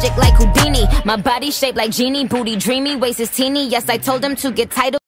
magic like Houdini. My body shaped like genie, booty dreamy, waist is teeny. Yes, I told him to get title.